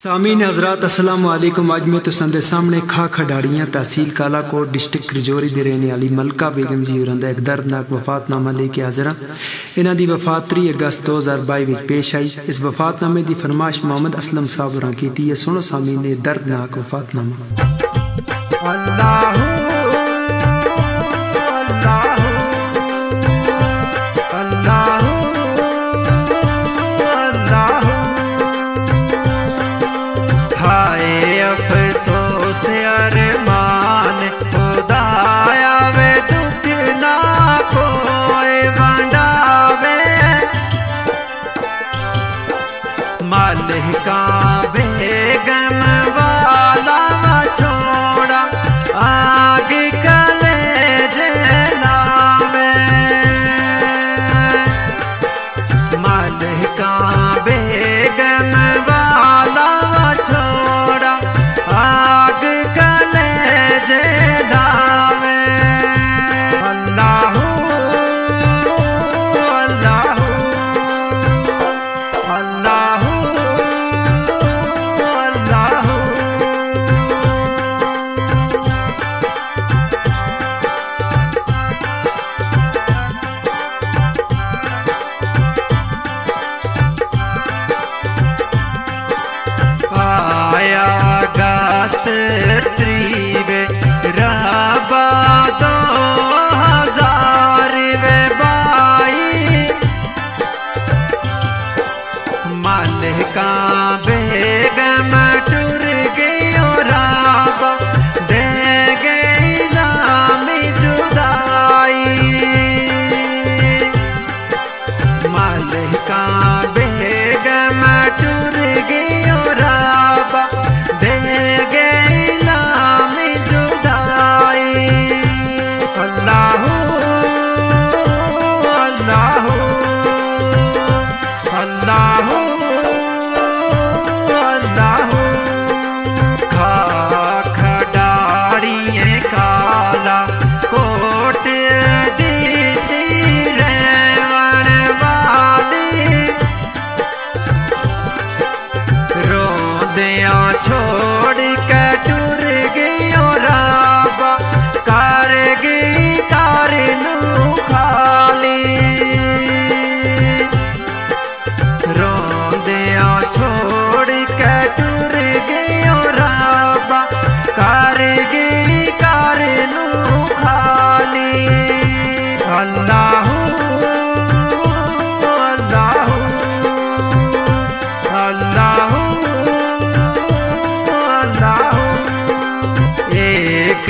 सामीन हजरात असलम आज मैं तो संदे सामने खा खडारियाँ तहसील कालाकोट डिस्ट्रिक्ट रजौरी की रहने वाली मलका बेगम जी और एक दर्दनाक वफातनामा लेके हाजिर हाँ। इन्हों की वफात त्री अगस्त दो हज़ार बाई पेश आई। इस वफातनामे की फरमाइश मोहम्मद असलम साहब होर की सुनो सामीन ने दर्दनाक वफातनामा।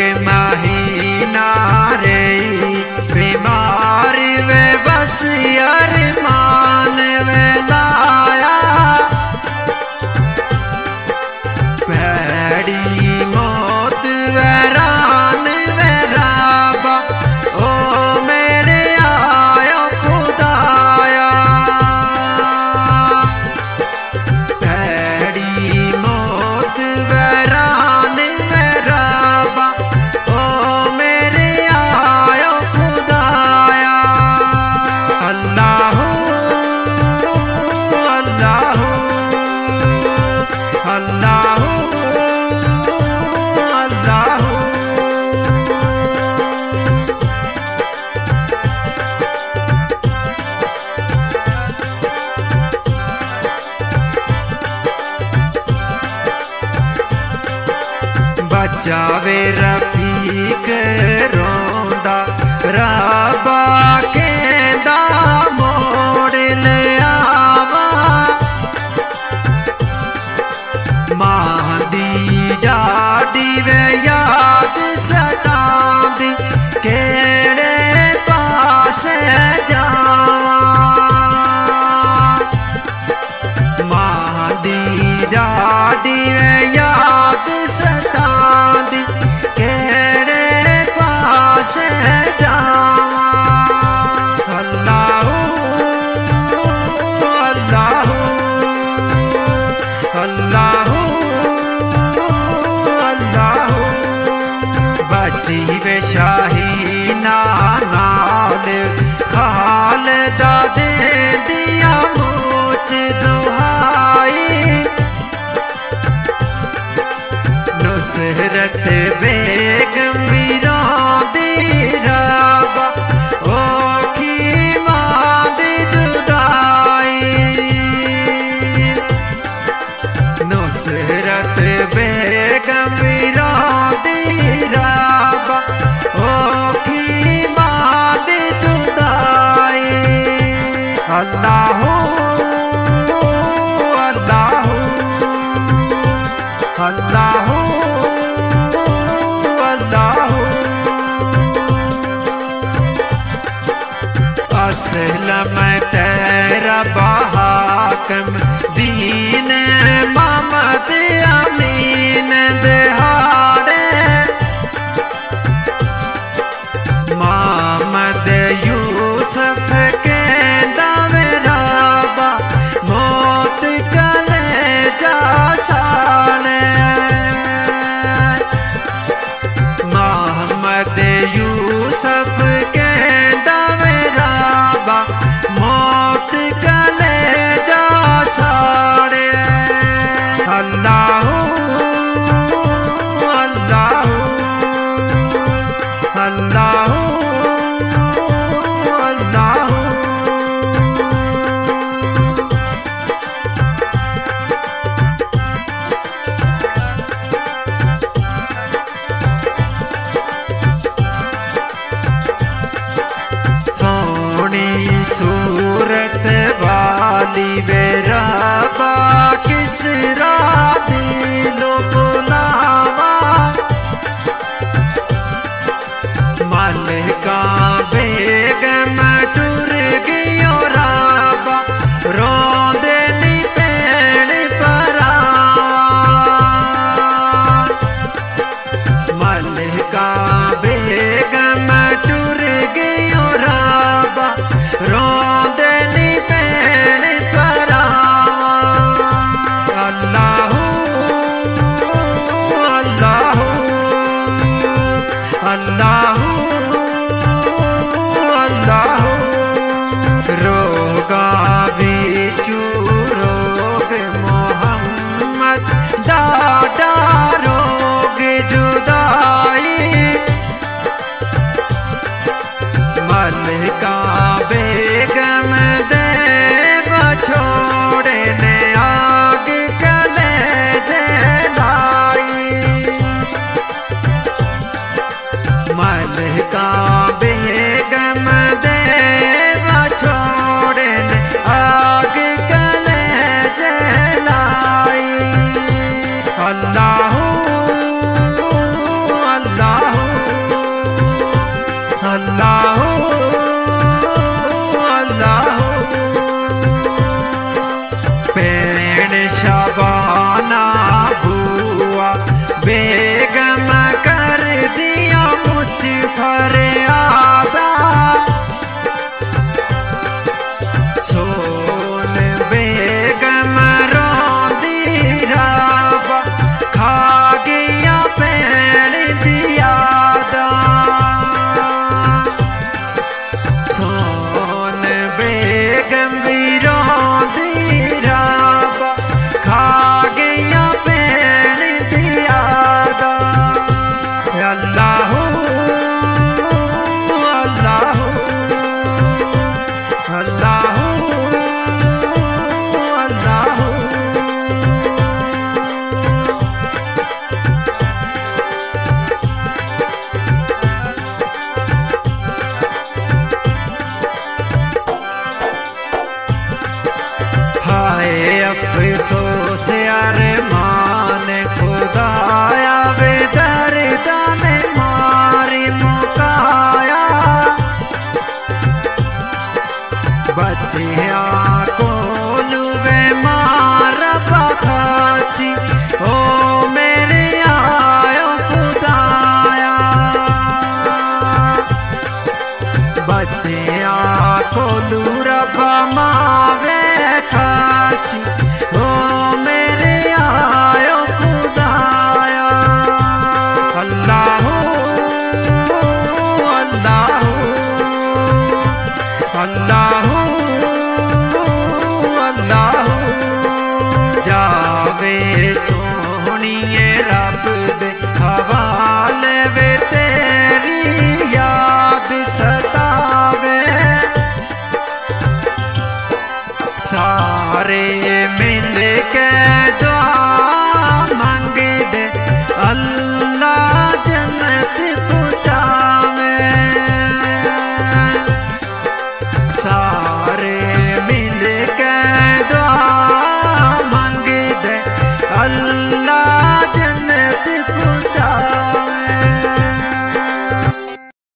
एक महीना रे बीमार वे बस यार बचावे रफीक रोंदा। राबा के दा मोड़ ले आवा। माँ दी याद वे हसरत बे सहला मैं अल्लाह अल्लाह रोगा बिचू रोग मोहम्मद। दादा रोग जुदाई मन का बेगम दे छोड़ने आ yeah. बचे आ को दूर मावे